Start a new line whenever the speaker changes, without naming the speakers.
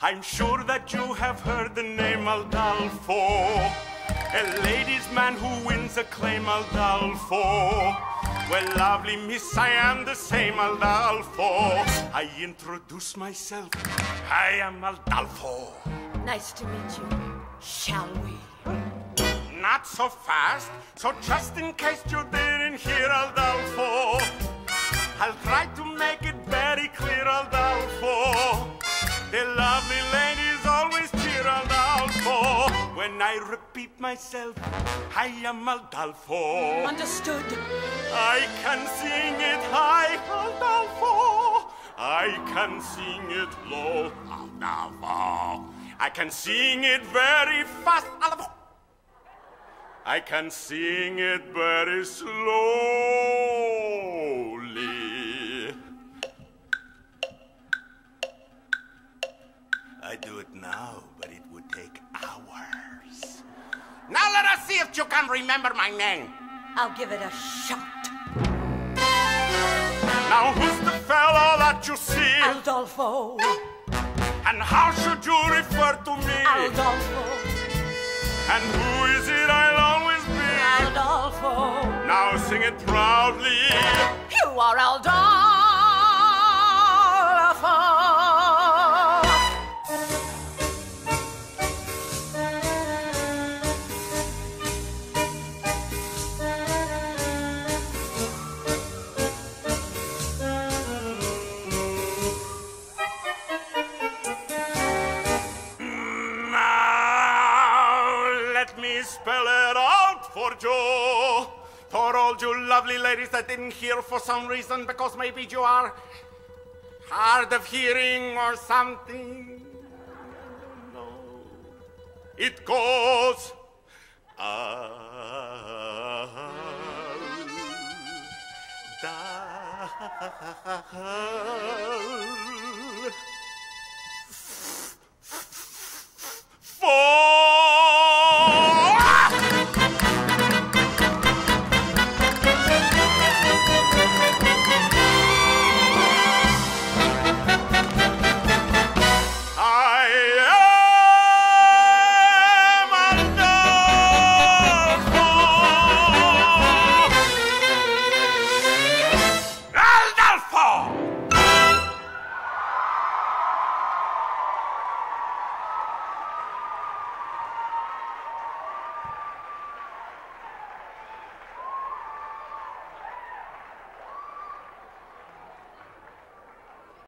I'm sure that you have heard the name Adolpho. A ladies' man who wins a claim Adolpho. Well, lovely miss, I am the same Adolpho. I introduce myself. I am Adolpho.
Nice to meet you. Shall we?
Not so fast. So just in case you didn't hear Adolpho, I'll try to make it very clear, Adolpho. When I repeat myself, I am Adolpho.
Understood.
I can sing it high, Adolpho. I can sing it low, Adolpho. I can sing it very fast, Adolpho. I can sing it very slowly. I do it now, but it see if you can remember my name.
I'll give it a shot.
Now who's the fellow that you see?
Adolpho.
And how should you refer to me?
Adolpho.
And who is it I'll always be?
Adolpho.
Now sing it proudly.
You are
Adolpho. It out for you. For all you lovely ladies that didn't hear for some reason, because maybe you are hard of hearing or something. No. It goes. Al,